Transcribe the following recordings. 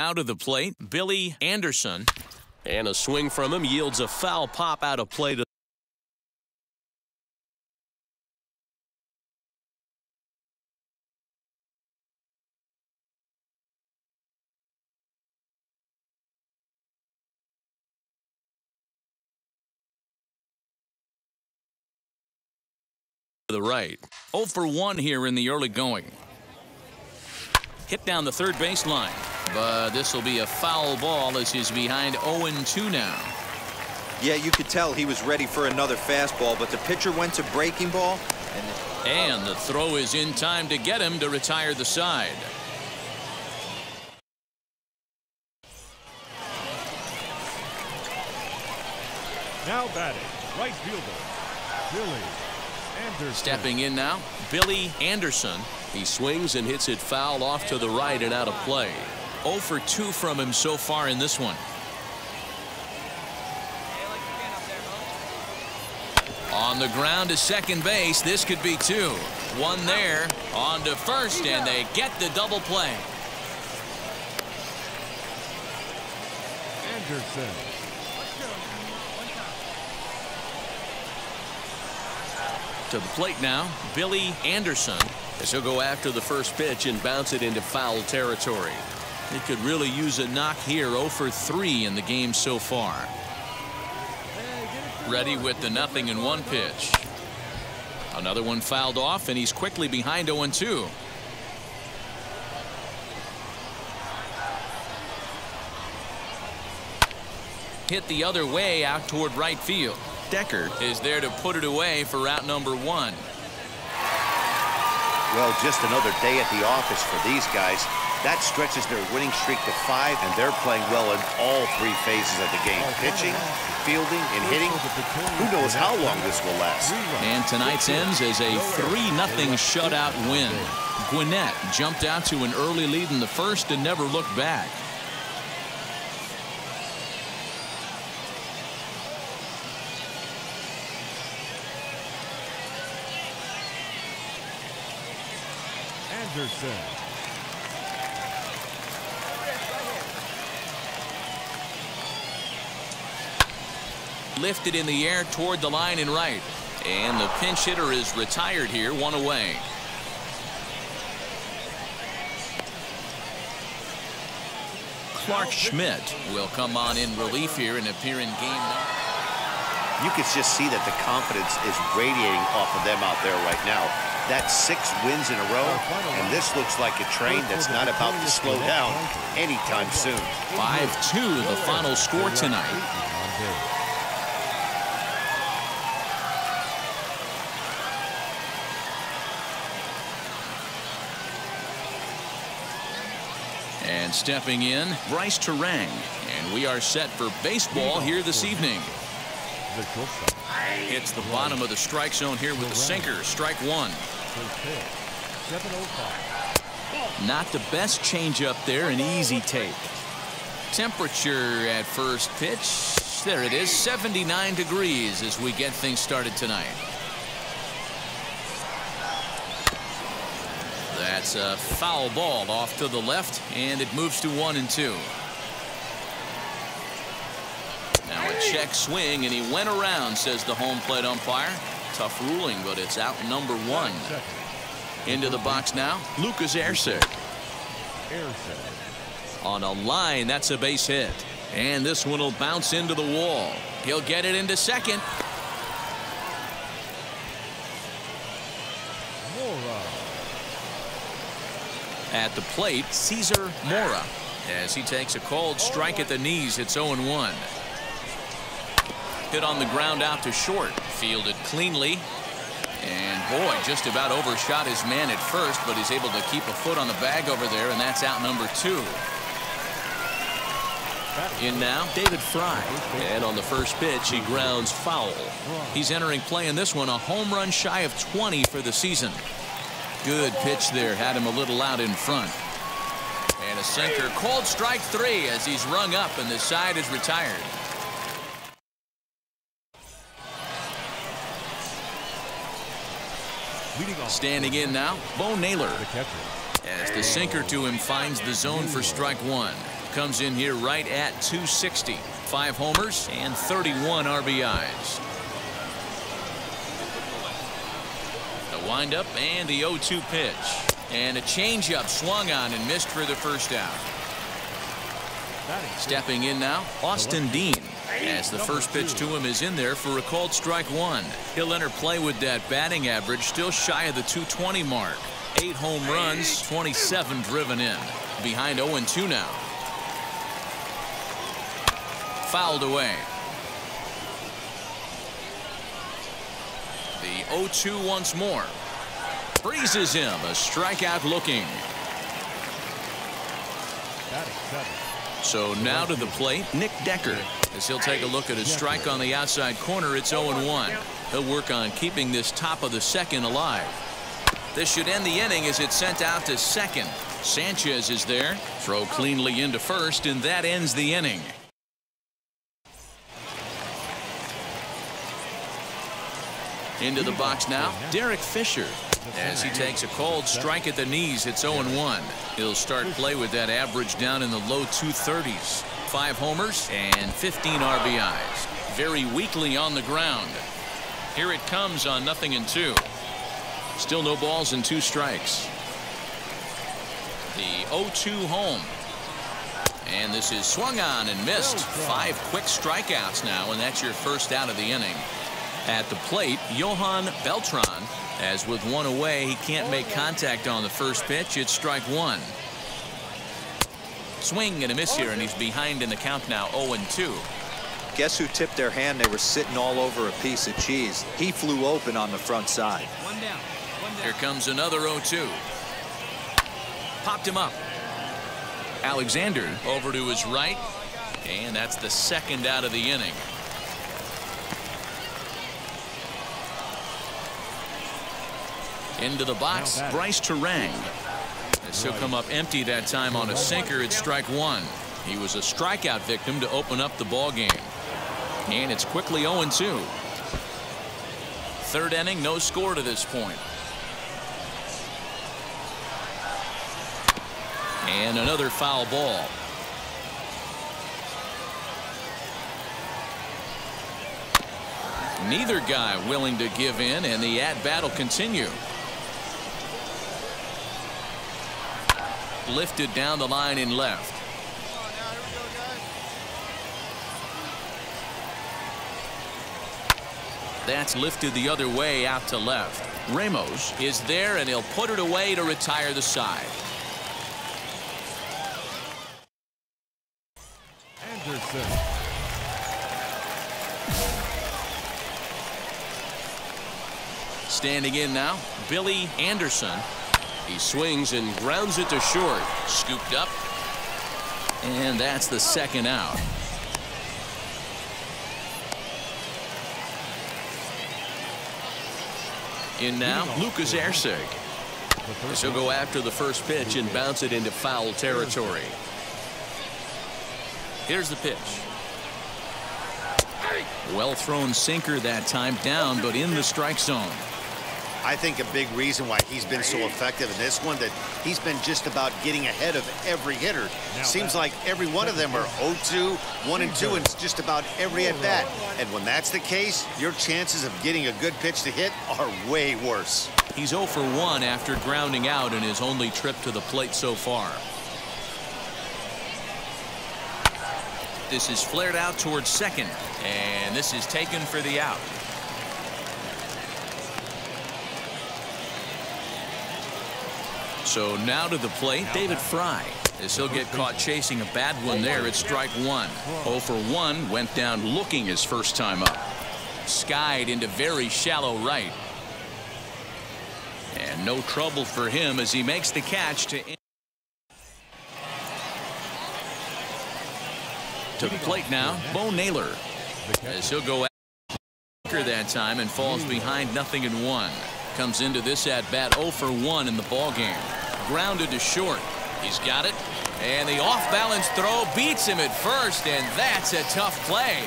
Out of the plate, Billy Anderson. And a swing from him yields a foul pop out of play to the right. 0 for 1 here in the early going. Hit down the third baseline. But this will be a foul ball as he's behind 0-2 now. Yeah, you could tell he was ready for another fastball, but the pitcher went to breaking ball. And, and the throw is in time to get him to retire the side. Now batting, right fielder, Billy Anderson. Stepping in now, Billy Anderson. He swings and hits it foul off to the right and out of play. 0 for 2 from him so far in this one. On the ground to second base. This could be two. One there. On to first, and they get the double play. Anderson. To the plate now, Billy Anderson. As he'll go after the first pitch and bounce it into foul territory. He could really use a knock here 0 for 3 in the game so far. Ready with the nothing and one pitch. Another one fouled off and he's quickly behind 0 and 2. Hit the other way out toward right field. Decker is there to put it away for route number one. Well, just another day at the office for these guys. That stretches their winning streak to five, and they're playing well in all three phases of the game. Oh, Pitching, fielding, and hitting. Who knows how long this will last. And tonight's ends as a 3-0 shutout win. Gwinnett jumped out to an early lead in the first and never looked back. Anderson. Lifted in the air toward the line and right. And the pinch hitter is retired here, one away. Clarke Schmidt will come on in relief here and appear in game You can just see that the confidence is radiating off of them out there right now. That's six wins in a row, and this looks like a train that's not about to slow down anytime soon. 5-2 the final score tonight. And stepping in, Brice Turang. And we are set for baseball here this evening. Hits the bottom of the strike zone here with the sinker. Strike one. Not the best changeup there, an easy take. Temperature at first pitch. There it is, 79 degrees as we get things started tonight. That's a foul ball off to the left, and it moves to one and two. Now a check swing, and he went around, says the home plate umpire. Tough ruling, but it's out number one. Into the box now, Lucas Erceg. On a line, that's a base hit. And this one will bounce into the wall. He'll get it into second. At the plate, Caesar Mora. As he takes a cold strike at the knees, it's 0-1. Hit on the ground out to short. Fielded cleanly. And boy, just about overshot his man at first, but he's able to keep a foot on the bag over there, and that's out number two. In now, David Fry. And on the first pitch, he grounds foul. He's entering play in this one, a home run shy of 20 for the season. Good pitch there, had him a little out in front. And a sinker, Called strike three as he's rung up and the side is retired. Standing in now, Bo Naylor. As the sinker to him finds the zone for strike one. comes in here right at 260. Five homers and 31 RBIs. Windup and the 0-2 pitch. And a changeup swung on and missed for the first out. Stepping in now, Austin Dean. As the first pitch to him is in there for a called strike one. He'll enter play with that batting average still shy of the 220 mark. Eight home runs, 27 driven in. Behind 0-2 now. Fouled away. The 0-2 once more. Freezes him. A strikeout looking. So now to the plate, Nick Decker. As he'll take a look at a strike on the outside corner, it's 0-1. He'll work on keeping this top of the second alive. This should end the inning as it's sent out to second. Sanchez is there. Throw cleanly into first, and that ends the inning. Into the box now, Derek Fisher. As he takes a cold strike at the knees, it's 0-1. He'll start play with that average down in the low 230s. Five homers and 15 RBIs. Very weakly on the ground. Here it comes on nothing in two. Still no balls and two strikes. The 0-2 home. And this is swung on and missed. Five quick strikeouts now, and that's your first out of the inning. At the plate, Johan Beltran. As with one away, he can't make contact on the first pitch. It's strike one. Swing and a miss here, and he's behind in the count now 0-2. Guess who tipped their hand? They were sitting all over a piece of cheese. He flew open on the front side. One down. One down. Here comes another 0-2. Popped him up. Alexander over to his right. And that's the second out of the inning. Into the box, Brice Turang. As he'll come up empty that time on a sinker, at strike one. He was a strikeout victim to open up the ball game. And it's quickly 0-2. Third inning, no score to this point. And another foul ball. Neither guy willing to give in, and the at-bat will continue. Lifted down the line in left. That's lifted the other way out to left. Ramos is there and he'll put it away to retire the side. Anderson. Standing in now, Billy Anderson he swings and grounds it to short. Scooped up. And that's the second out. In now, Lucas Erceg. He'll go after the first pitch and bounce it into foul territory. Here's the pitch. Well thrown sinker that time down, but in the strike zone. I think a big reason why he's been so effective in this one that he's been just about getting ahead of every hitter. Seems like every one of them are 0-2, 1 and 2, and it's just about every at bat. And when that's the case, your chances of getting a good pitch to hit are way worse. He's 0 for 1 after grounding out in his only trip to the plate so far. This is flared out towards second, and this is taken for the out. So now to the plate, David Fry. As he'll get caught chasing a bad one there, it's strike one. 0 for 1 went down looking his first time up. Skied into very shallow right. And no trouble for him as he makes the catch to to the plate now Bo Naylor as he'll go after that time and falls behind nothing in one comes into this at bat 0 for 1 in the ball game grounded to short. He's got it. And the off-balance throw beats him at first, and that's a tough play.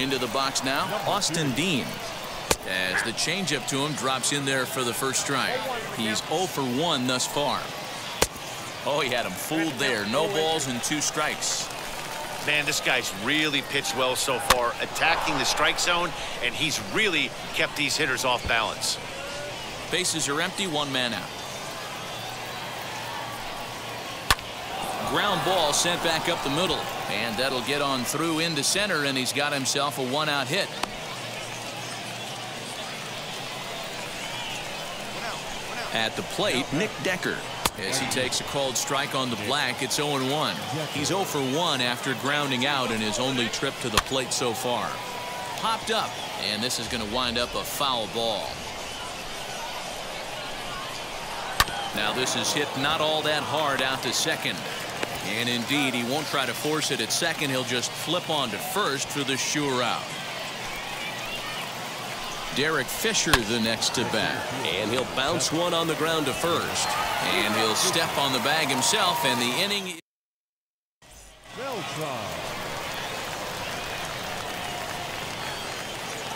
Into the box now, Austin Dean. as the changeup to him drops in there for the first strike. He's 0 for 1 thus far. Oh, he had him fooled there. No balls and two strikes. Man, this guy's really pitched well so far, attacking the strike zone, and he's really kept these hitters off balance. Bases are empty, one man out. Ground ball sent back up the middle, and that'll get on through into center, and he's got himself a one-out hit. At the plate, Nick Decker. As he takes a called strike on the black, it's 0-1. He's 0 for 1 after grounding out in his only trip to the plate so far. Popped up, and this is going to wind up a foul ball. Now this is hit not all that hard out to second. And indeed, he won't try to force it at second. He'll just flip on to first for the sure out. Derek Fisher the next to bat. And he'll bounce one on the ground to first. And he'll step on the bag himself, and the inning. Beltran.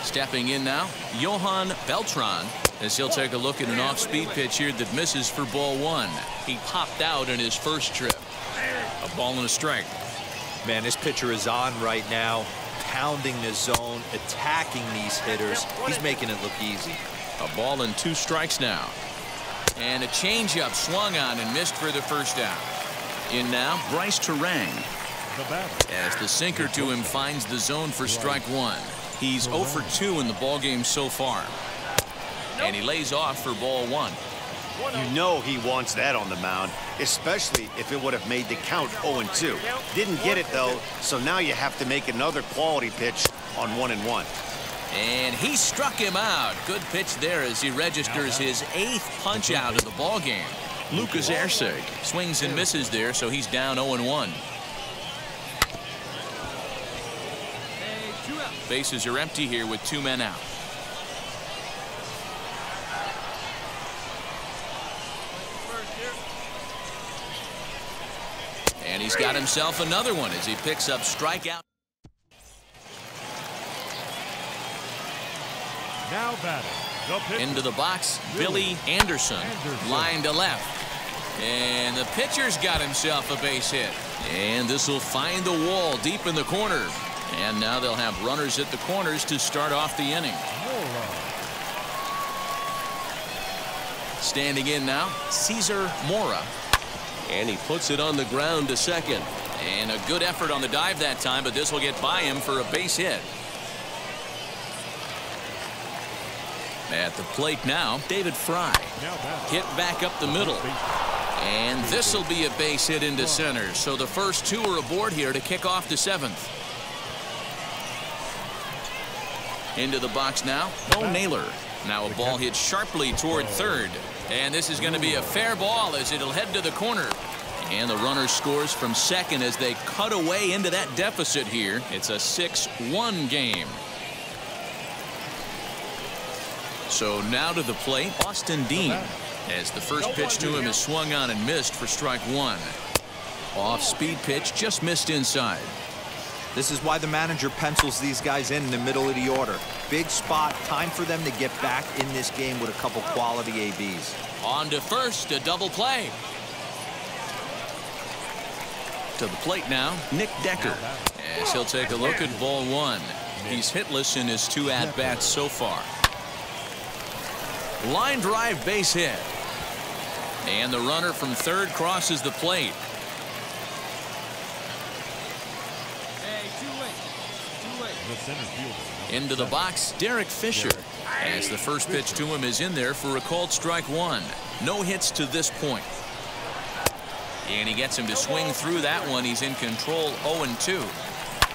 Stepping in now, Johan Beltran, as he'll take a look at an off-speed pitch here that misses for ball one. He popped out in his first trip. A ball and a strike. Man, this pitcher is on right now, pounding the zone, attacking these hitters. He's making it look easy. A ball and two strikes now. And a changeup swung on and missed for the first out. In now, Brice Turang. The batter. As the sinker to him finds the zone for strike one. He's 0 for 2 in the ballgame so far. And he lays off for ball one. You know he wants that on the mound, especially if it would have made the count 0-2. Didn't get it, though, so now you have to make another quality pitch on 1 and 1. And he struck him out. Good pitch there as he registers his eighth punch out of the ballgame. Lucas Erceg swings and misses there, so he's down 0-1. Bases are empty here with two men out. He's got himself another one as he picks up strikeout. Now batting. The. Into the box, Billy Anderson, line to left. And the pitcher's got himself a base hit. And this will find the wall deep in the corner. And now they'll have runners at the corners to start off the inning. Standing in now, Caesar Mora. And he puts it on the ground to second. And a good effort on the dive that time, but this will get by him for a base hit. At the plate now, David Fry. Hit back up the middle. And this will be a base hit into center. So the first two are aboard here to kick off the seventh. Into the box now, Bo Naylor. Now a ball hit sharply toward third. And this is going to be a fair ball as it'll head to the corner. And the runner scores from second as they cut away into that deficit here. It's a 6-1 game. So now to the plate, Austin Dean. As the first pitch to him is swung on and missed for strike one. Off speed pitch just missed inside. This is why the manager pencils these guys in in the middle of the order. Big spot, time for them to get back in this game with a couple quality ABs. On to first, a double play. To the plate now, Nick Decker. As he'll take a look at ball one. He's hitless in his two at-bats so far. Line drive base hit. And the runner from third crosses the plate. The center fielder. Into the box, Derek Fisher. As the first pitch to him is in there for a called strike one. No hits to this point. And he gets him to swing through that one. He's in control 0-2.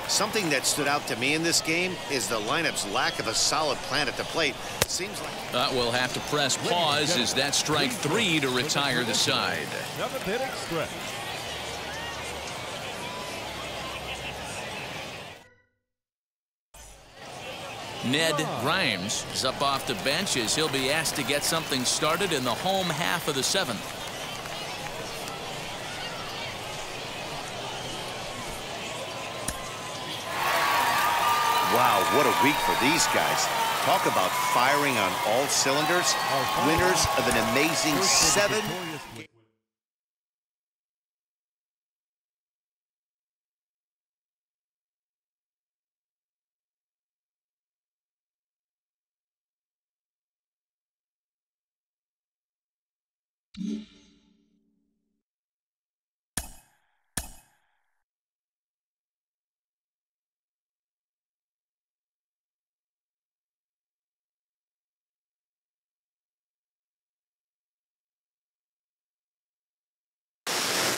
Something that stood out to me in this game is the lineup's lack of a solid plan at the plate. Seems like Uh, we'll have to press pause as that strike three to retire the side. Seventh inning stretch. Ned Grimes is up off the bench as he'll be asked to get something started in the home half of the seventh. Wow, what a week for these guys. Talk about firing on all cylinders. Winners of an amazing seven.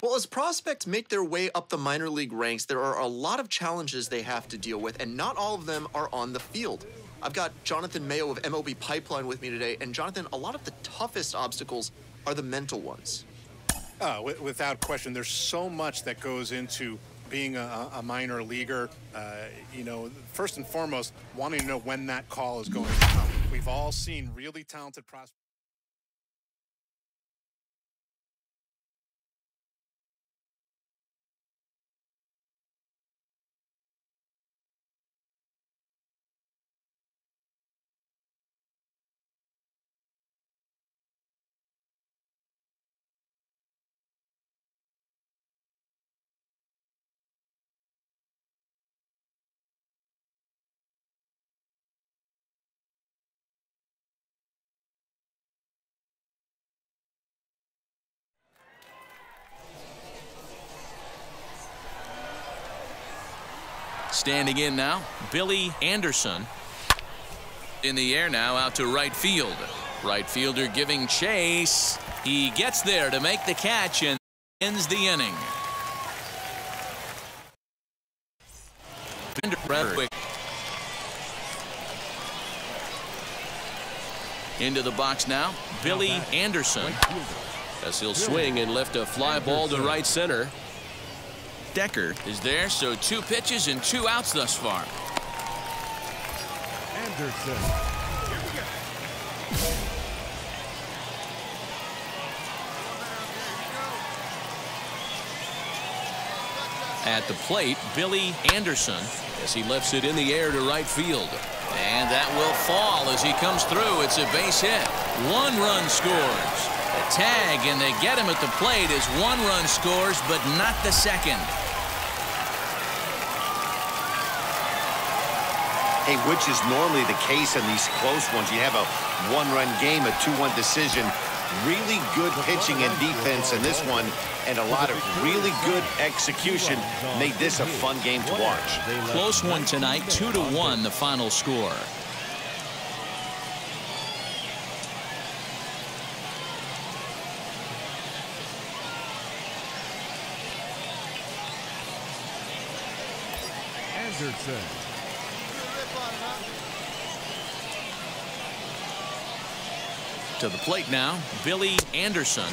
Well, as prospects make their way up the minor league ranks, there are a lot of challenges they have to deal with, and not all of them are on the field. I've got Jonathan Mayo of MLB Pipeline with me today, and Jonathan, a lot of the toughest obstacles are the mental ones. Uh, without question, there's so much that goes into being a, a minor leaguer. Uh, you know, first and foremost, wanting to know when that call is going to come. We've all seen really talented prospects. Standing in now, Billy Anderson. In the air now, out to right field. Right fielder giving chase. He gets there to make the catch and ends the inning. Into the box now, Billy Anderson. As he'll swing and lift a fly ball to right center. Decker is there, so two pitches and two outs thus far. Anderson. At the plate, Billy Anderson as he lifts it in the air to right field. And that will fall as he comes through. It's a base hit. One run scores. Tag, and they get him at the plate as one run scores, but not the second. Hey, which is normally the case in these close ones. You have a one-run game, a 2-1 decision. Really good pitching and defense in this one, and a lot of really good execution made this a fun game to watch. Close one tonight, 2 to one, the final score. To the plate now, Billy Anderson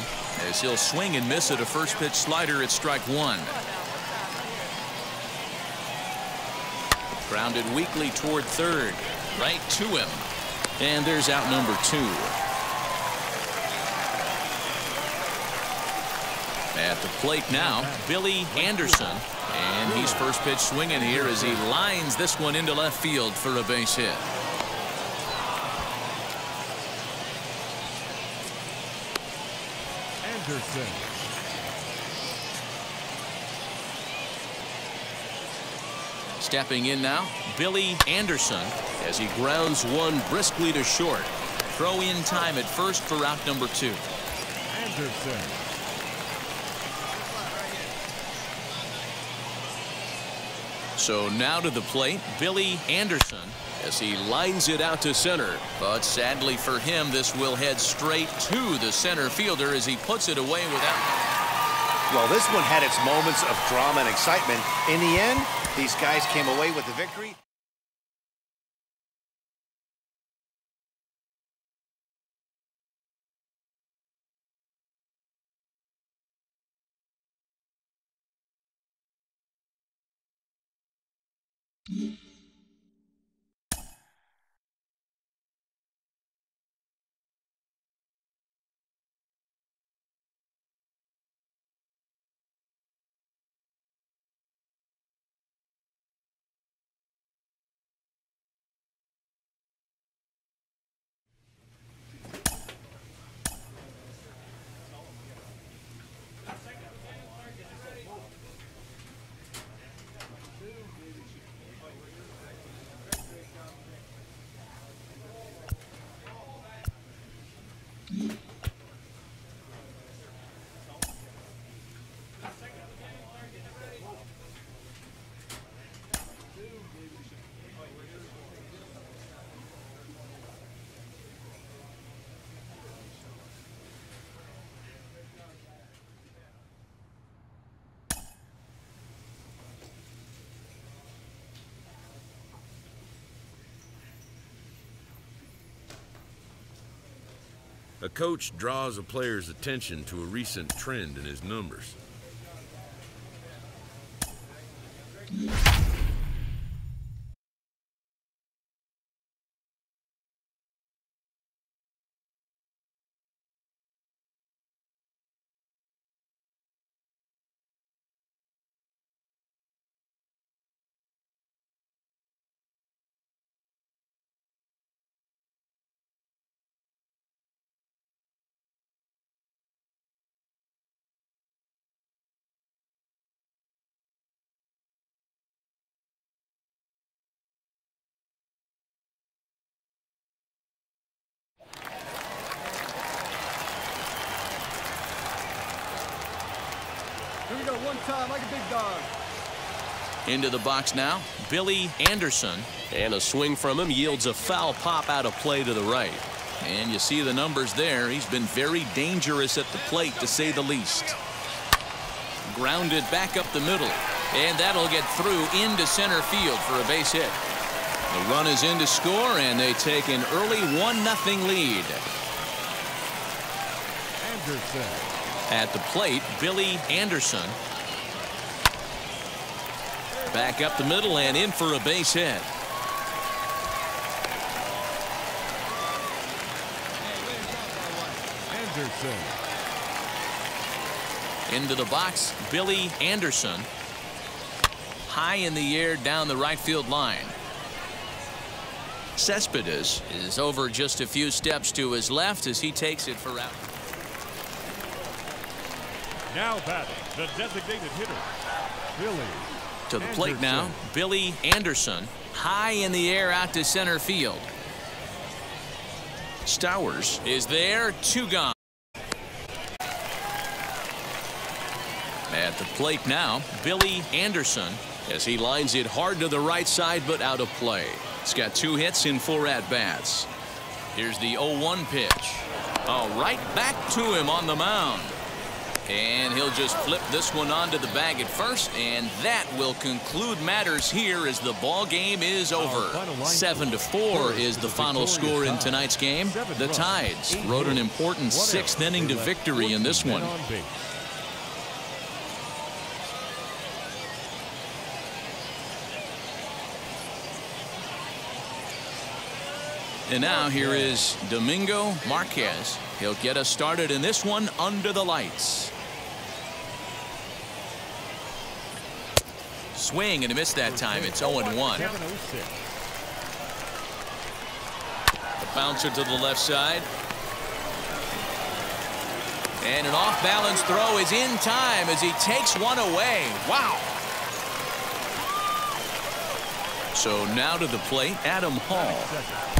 as he'll swing and miss at a first pitch slider at strike one. Grounded weakly toward third. Right to him. And there's out number two. At the plate now, Billy Anderson. And he's first pitch swinging here as he lines this one into left field for a base hit. Anderson. Stepping in now, Billy Anderson as he grounds one briskly to short. Throw in time at first for out number two. Anderson. So now to the plate, Billy Anderson as he lines it out to center. But sadly for him, this will head straight to the center fielder as he puts it away without. Well, this one had its moments of drama and excitement. In the end, these guys came away with the victory. A coach draws a player's attention to a recent trend in his numbers. One time like a big dog. Into the box now, Billy Anderson. And a swing from him yields a foul pop out of play to the right. And you see the numbers there. He's been very dangerous at the plate, to say the least. Grounded back up the middle. And that'll get through into center field for a base hit. The run is in to score, and they take an early 1-0 lead. Anderson. At the plate, Billy Anderson. Back up the middle and in for a base hit. Anderson. Into the box, Billy Anderson. High in the air down the right field line. Cespedes is over just a few steps to his left as he takes it for out. Now batting, the designated hitter, Billy. To the plate now, Billy Anderson. High in the air out to center field. Stowers is there, two gone. At the plate now, Billy Anderson as he lines it hard to the right side but out of play. He's got two hits in four at-bats. Here's the 0-1 pitch. Oh, right back to him on the mound. And he'll just flip this one onto the bag at first, and that will conclude matters here as the ball game is over. Seven to four is the final score in tonight's game. The Tides wrote an important sixth inning to victory in this one. men on base. And now here is Domingo Marquez. He'll get us started in this one under the lights. Swing and a miss that time. It's 0 1. 706. The bouncer to the left side. And an off balance throw is in time as he takes one away. Wow. So now to the plate, Adam Hall.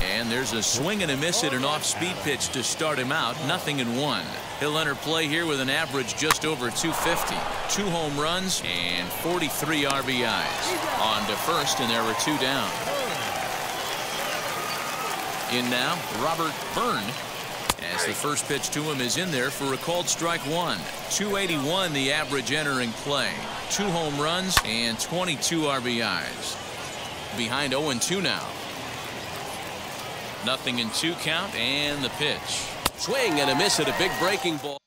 And there's a swing and a miss at an off speed pitch to start him out. Nothing in one. He'll enter play here with an average just over 250. Two home runs and 43 RBIs. On to first, and there were two down. In now, Robert Byrne. As the first pitch to him is in there for a called strike one. 281 the average entering play. Two home runs and 22 RBIs. Behind 0-2 now. Nothing in two count and the pitch. Swing and a miss at a big breaking ball.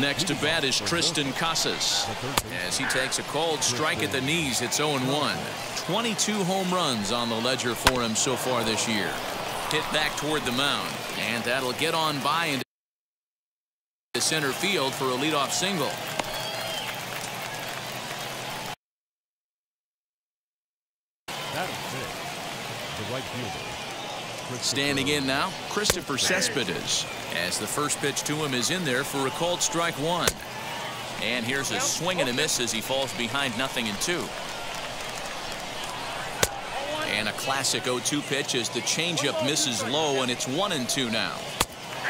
Next to bat is Triston Casas. As he takes a cold strike at the knees, it's 0-1. 22 home runs on the ledger for him so far this year. Hit back toward the mound, and that'll get on by into center field for a leadoff single. That'll fit. The right fielder. Standing in now, Christopher Cespedes. As the first pitch to him is in there for a called strike one. And here's a swing and a miss as he falls behind nothing in two. And a classic 0-2 pitch as the changeup misses low, and it's one and two now.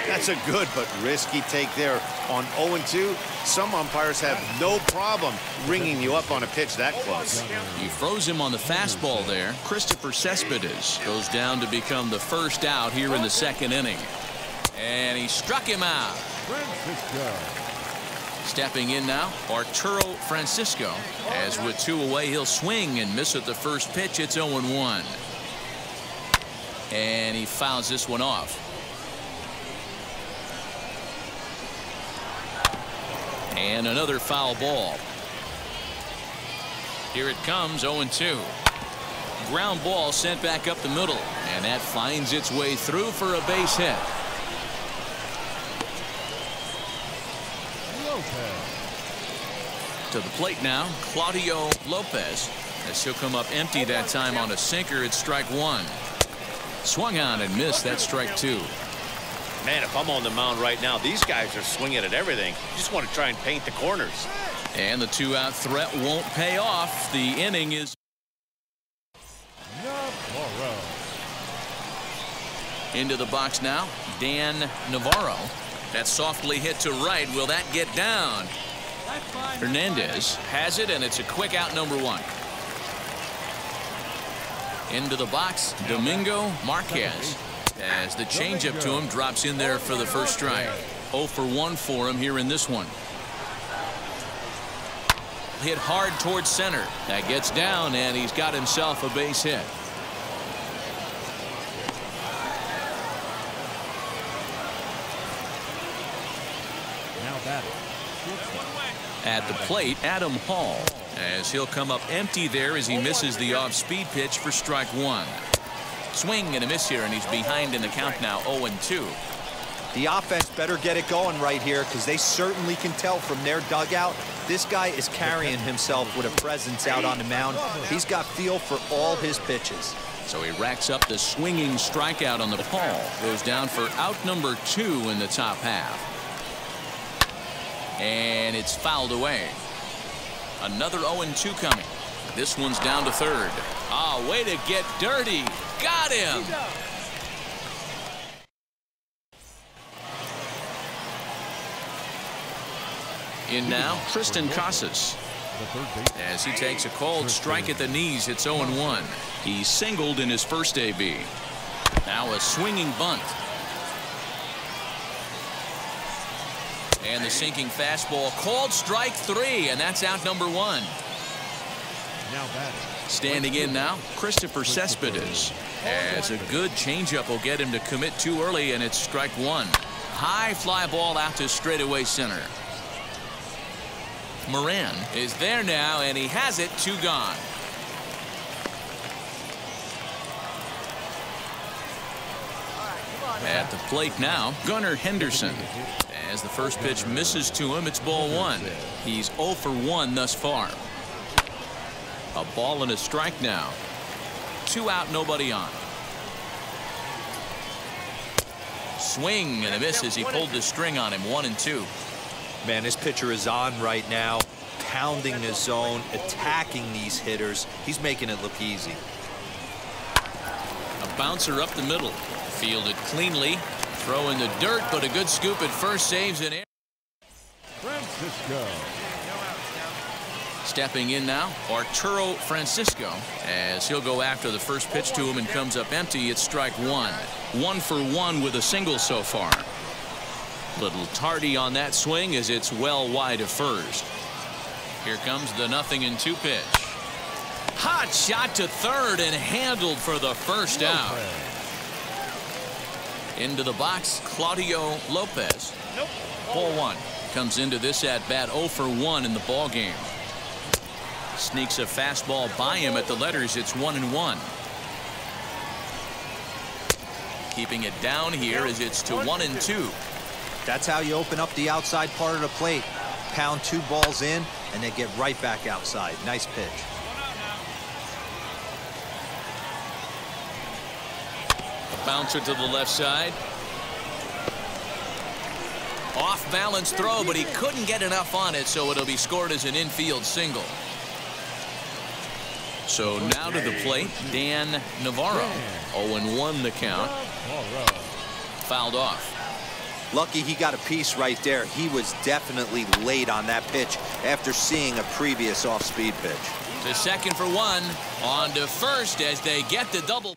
That's a good but risky take there. On 0-2, some umpires have no problem ringing you up on a pitch that close. He froze him on the fastball there. Christopher Cespedes goes down to become the first out here in the second inning. And he struck him out. Francisco. Stepping in now, Arturo Francisco. As with two away, he'll swing and miss at the first pitch. It's 0-1. And he fouls this one off. And another foul ball. Here it comes 0-2. Ground ball sent back up the middle. And that finds its way through for a base hit. To the plate now, Claudio Lopez. As he'll come up empty that time on a sinker at strike one. Swung on and missed that strike two. Man, if I'm on the mound right now, these guys are swinging at everything. You just want to try and paint the corners. And the two out threat won't pay off. The inning is Navarro. into the box now. Dan Navarro. That softly hit to right. Will that get down? Hernandez has it, and it's a quick out number one. Into the box, Domingo Marquez. As the changeup to him drops in there for the first strike. 0 for 1 for him here in this one. Hit hard towards center. That gets down, and he's got himself a base hit. Now. At the plate, Adam Hall. As he'll come up empty there as he misses the off-speed pitch for strike one. Swing and a miss here, and he's behind in the count now 0-2. The offense better get it going right here because they certainly can tell from their dugout this guy is carrying himself with a presence out on the mound. He's got feel for all his pitches. So he racks up the swinging strikeout on the ball. Goes down for out number two in the top half. And it's fouled away. Another 0-2 coming. This one's down to third. Ah, way to get dirty. Got him. In now, Triston Casas. As he takes a cold strike at the knees, it's 0-1. He singled in his first AB. Now a swinging bunt. And the sinking fastball called strike three, and that's out number one. Now batting. Standing in now, Christopher Cespedes. As a good changeup will get him to commit too early, and it's strike one. High fly ball out to straightaway center. Moran is there now, and he has it two gone. At the plate now, Gunnar Henderson. As the first pitch misses to him, it's ball one. He's 0 for 1 thus far. A ball and a strike now. Two out, nobody on. Swing and a miss as he pulled the string on him, one and two. Man, this pitcher is on right now, pounding the zone, attacking these hitters. He's making it look easy. A bouncer up the middle. Fielded cleanly. Throw in the dirt, but a good scoop at first saves in air. Francisco. Stepping in now, Arturo Francisco. As he'll go after the first pitch to him and comes up empty, it's strike one. One for one with a single so far. Little tardy on that swing as it's well wide of first. Here comes the nothing in two pitch. Hot shot to third and handled for the first out. Into the box, Claudio Lopez. Nope. Ball one. Comes into this at bat 0 for 1 in the ball game. Sneaks a fastball by him at the letters. It's 1 and 1. Keeping it down here as it's to 1 and 2. That's how you open up the outside part of the plate. Pound two balls in, and they get right back outside. Nice pitch. Bouncer to the left side. Off balance throw, but he couldn't get enough on it, so it'll be scored as an infield single. So now to the plate, Dan Navarro. 0-1 the count. Fouled off. Lucky he got a piece right there. He was definitely late on that pitch after seeing a previous off-speed pitch. To second for one. On to first as they get the double.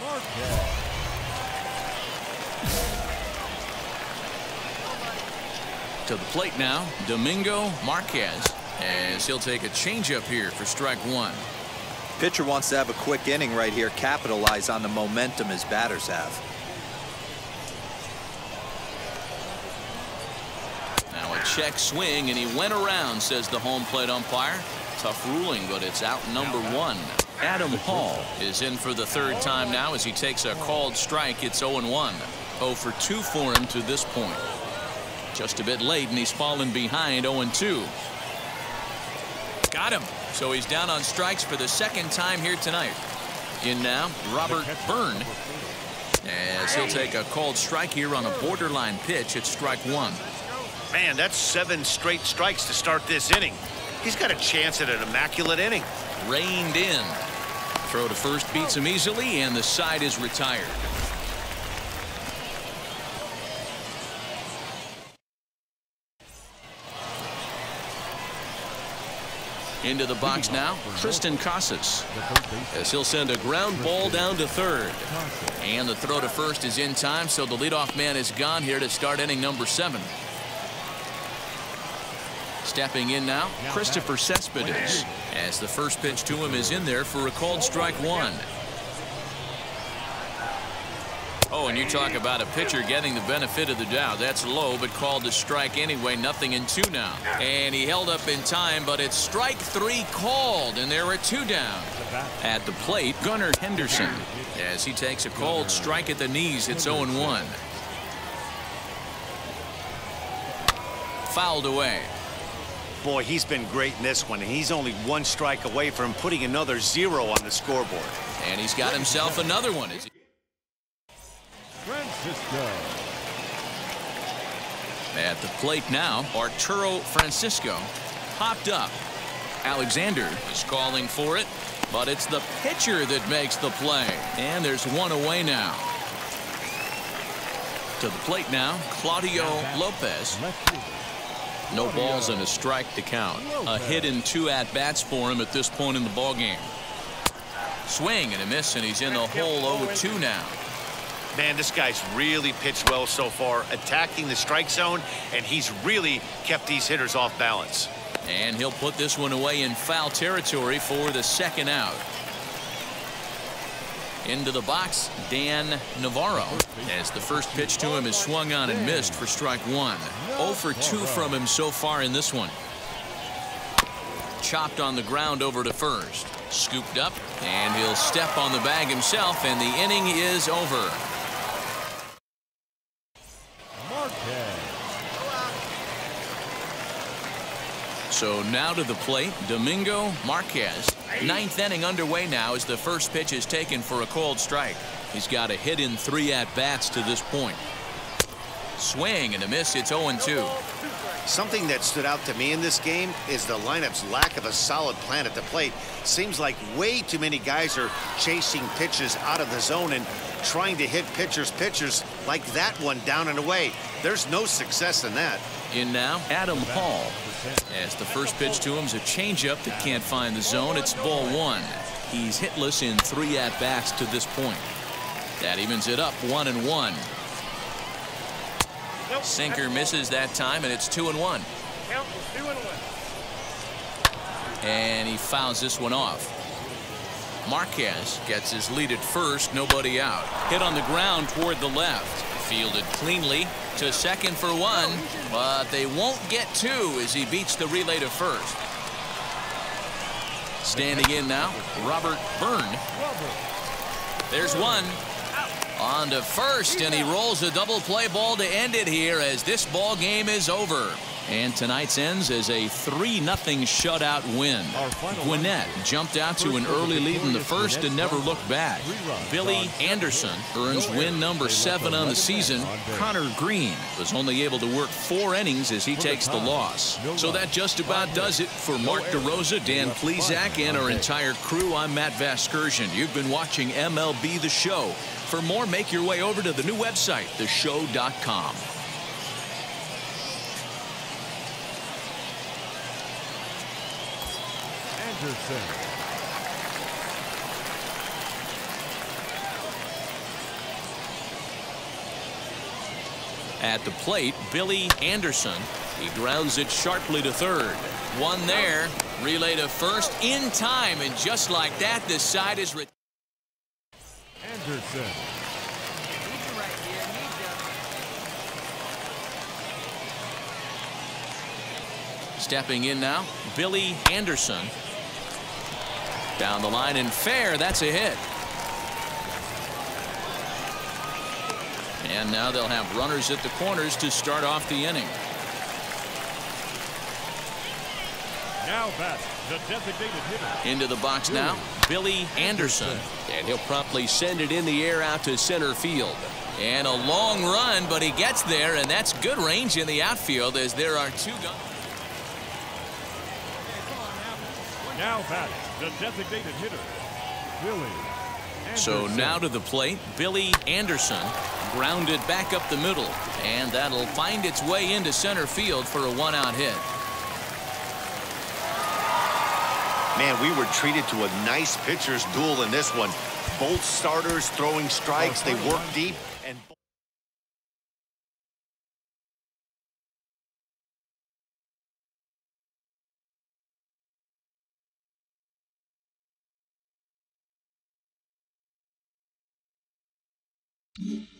To the plate now, Domingo Marquez. As he'll take a changeup here for strike one. Pitcher wants to have a quick inning right here, capitalize on the momentum his batters have. Now a check swing, and he went around, says the home plate umpire. Tough ruling, but it's out number one. Adam Hall is in for the third time now as he takes a called strike. It's 0-1. 0 for 2 for him to this point. Just a bit late, and he's fallen behind 0-2. Got him. So he's down on strikes for the second time here tonight. In now, Robert Byrne. As he'll take a called strike here on a borderline pitch at strike one. Man, that's seven straight strikes to start this inning. He's got a chance at an immaculate inning. Reined in. Throw to first beats him easily, and the side is retired. Into the box now, Triston Casas. As he'll send a ground ball down to third. And the throw to first is in time, so the leadoff man is gone here to start inning number seven. Stepping in now, Christopher Cespedes. As the first pitch to him is in there for a called strike one. Oh, and you talk about a pitcher getting the benefit of the doubt. That's low, but called a strike anyway. Nothing in two now. And he held up in time, but it's strike three called, and there are two down. At the plate, Gunnar Henderson. As he takes a called strike at the knees, it's 0-1. Fouled away. Boy, he's been great in this one, he's only one strike away from putting another zero on the scoreboard. And he's got himself another one. Francisco. At the plate now, Arturo Francisco popped up. Alexander is calling for it, but it's the pitcher that makes the play. And there's one away now. To the plate now, Claudio Lopez. No balls and a strike to count. A hit and two at bats for him at this point in the ball game. Swing and a miss, and he's in the hole 0-2 now. Man, this guy's really pitched well so far, attacking the strike zone, and he's really kept these hitters off balance. And he'll put this one away in foul territory for the second out. Into the box, Dan Navarro. As the first pitch to him is swung on and missed for strike one. 0 for 2 from him so far in this one. Chopped on the ground over to first. Scooped up, and he'll step on the bag himself, and the inning is over. So now to the plate, Domingo Marquez. Ninth inning underway now as the first pitch is taken for a cold strike. He's got a hit in three at-bats to this point. Swing and a miss. It's 0-2. Something that stood out to me in this game is the lineup's lack of a solid plan at the plate. Seems like way too many guys are chasing pitches out of the zone and trying to hit pitchers pitchers like that one down and away. There's no success in that. In now, Adam Hall. As the first pitch to him is a changeup that can't find the zone. It's ball one. He's hitless in three at-bats to this point. That evens it up one and one. Sinker misses that time, and it's two and one. And he fouls this one off. Marquez gets his lead at first, nobody out. Hit on the ground toward the left. Fielded cleanly to second for one, but they won't get two as he beats the relay to first. Standing in now, Robert Byrne. There's one. On to first, and he rolls a double play ball to end it here as this ball game is over. And tonight's ends as a 3-0 shutout win. Gwinnett jumped out to an early lead in the first and never looked back. Billy Anderson earns win number seven on the season. Connor Green was only able to work four innings as he takes the loss. So that just about does it for Mark DeRosa, Dan Plesac, and our entire crew. I'm Matt Vasgersian. You've been watching MLB The Show. For more, make your way over to the new website, theshow.com. Anderson. At the plate, Billy Anderson. He grounds it sharply to third. One there. Relay to first in time. And just like that, this side is... Anderson. Stepping in now, Billy Anderson. Down the line and fair. That's a hit. And now they'll have runners at the corners to start off the inning. Now back, the designated hitter. Into the box now, Billy Anderson. And he'll promptly send it in the air out to center field. And a long run, but he gets there, and that's good range in the outfield as there are two guns. Now back, the designated hitter, Billy. So now to the plate, Billy Anderson. Grounded back up the middle. And that'll find its way into center field for a one-out hit. Man, we were treated to a nice pitcher's duel in this one. Both starters throwing strikes. They work deep. And.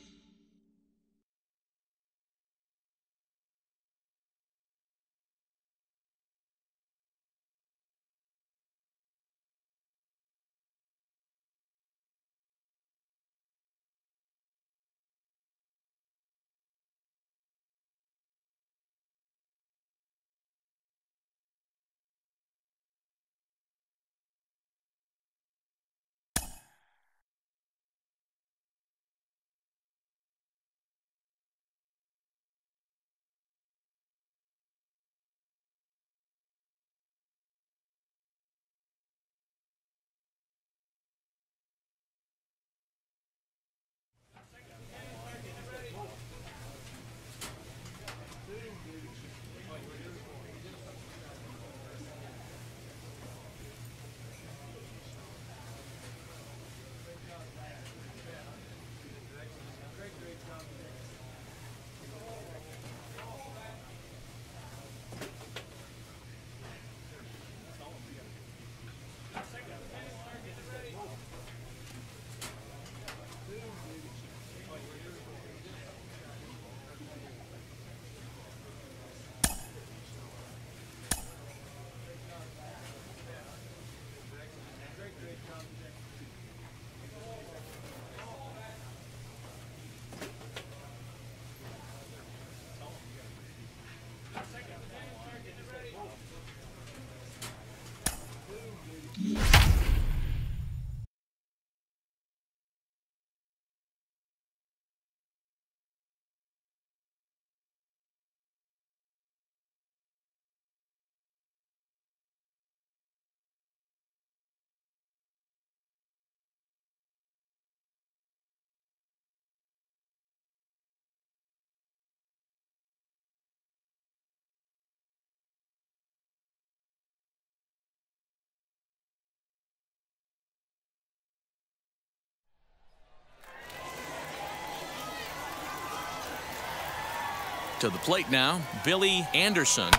To the plate now, Billy Anderson.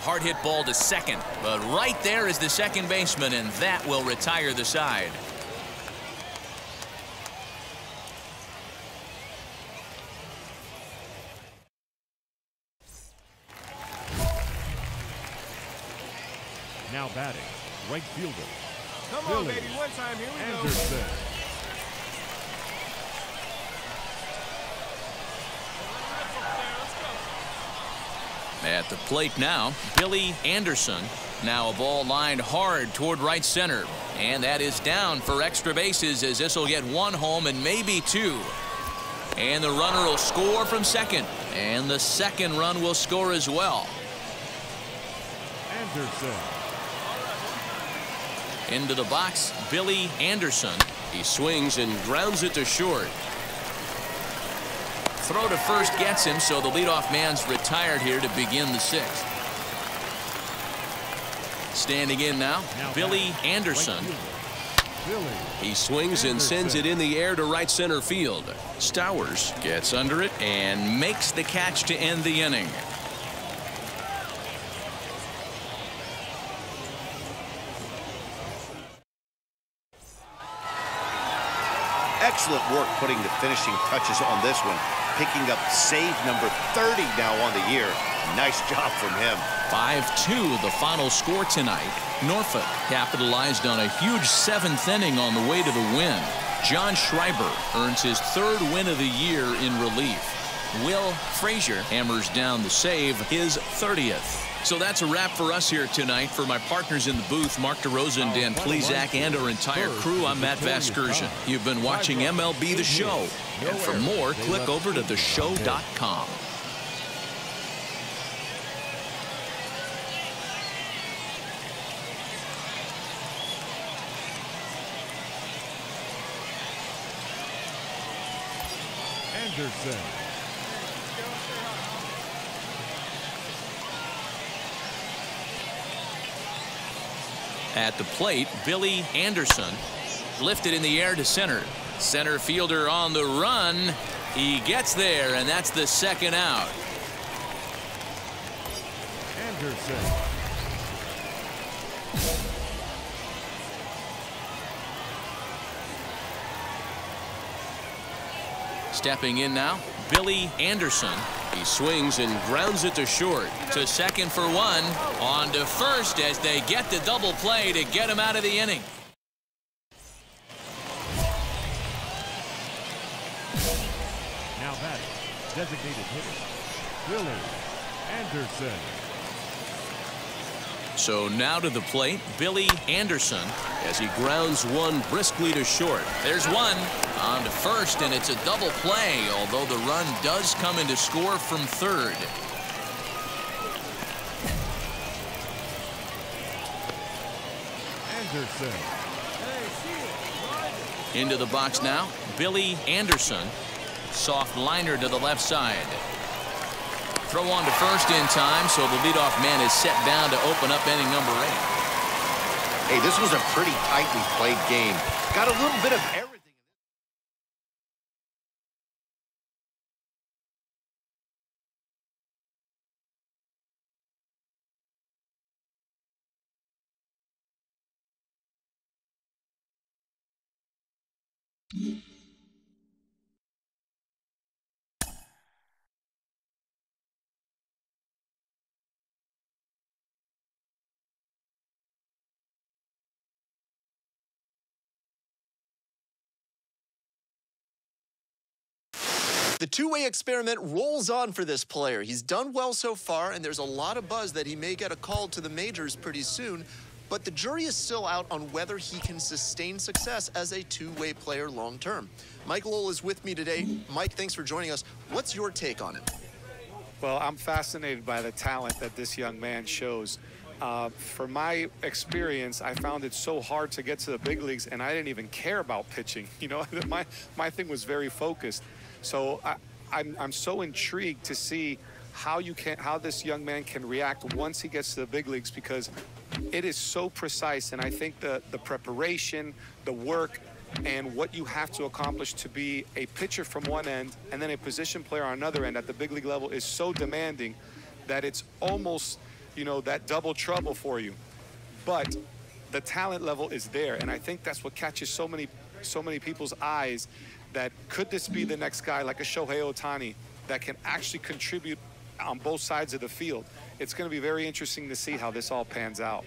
Hard hit ball to second, but right there is the second baseman, and that will retire the side. Now batting, right fielder, Come Billy on, baby. One time. Here we go. At the plate now, Billy Anderson. Now a ball lined hard toward right center. And that is down for extra bases as this will get one home and maybe two. And the runner will score from second. And the second run will score as well. Anderson. Into the box, Billy Anderson. He swings and grounds it to short. Throw to first gets him, so the leadoff man's retired here to begin the sixth. Standing in now, Now Billy Anderson. He swings and sends it in the air to right center field. Stowers gets under it and makes the catch to end the inning. Excellent work putting the finishing touches on this one. Picking up save number 30 now on the year. Nice job from him. 5-2 the final score tonight. Norfolk capitalized on a huge seventh inning on the way to the win. John Schreiber earns his third win of the year in relief. Will Frazier hammers down the save, his 30th. So that's a wrap for us here tonight. For my partners in the booth, Mark DeRosa and Dan Plesac, and our entire crew, I'm Matt Vasgersian. You've been watching MLB The Show. And for more, click over to theshow.com. Anderson. At the plate, Billy Anderson lifted in the air to center. Center fielder on the run. He gets there, and that's the second out. Anderson. Stepping in now, Billy Anderson. He swings and grounds it to short. To second for one. On to first as they get the double play to get him out of the inning. Now batting. Designated hitter. Billy Anderson. So now to the plate, Billy Anderson as he grounds one briskly to short. There's one on to first, and it's a double play, although the run does come into score from third. Anderson. Into the box now, Billy Anderson. Soft liner to the left side. Throw on to first in time, so the leadoff man is set down to open up inning number eight. Hey, this was a pretty tightly played game. Got a little bit of The two-way experiment rolls on for this player. He's done well so far, and there's a lot of buzz that he may get a call to the majors pretty soon. But the jury is still out on whether he can sustain success as a two-way player long term. Mike Lowell is with me today. Mike, thanks for joining us. What's your take on it? Well, I'm fascinated by the talent that this young man shows. Uh, from my experience, I found it so hard to get to the big leagues, and I didn't even care about pitching. You know, my my thing was very focused. So I, I'm I'm so intrigued to see how you can how this young man can react once he gets to the big leagues because it is so precise, and I think the the preparation, the work, and what you have to accomplish to be a pitcher from one end and then a position player on another end at the big league level is so demanding that it's almost, you know, that double trouble for you. But the talent level is there, and I think that's what catches so many, so many people's eyes. That could this be the next guy like a Shohei Ohtani that can actually contribute on both sides of the field? It's going to be very interesting to see how this all pans out.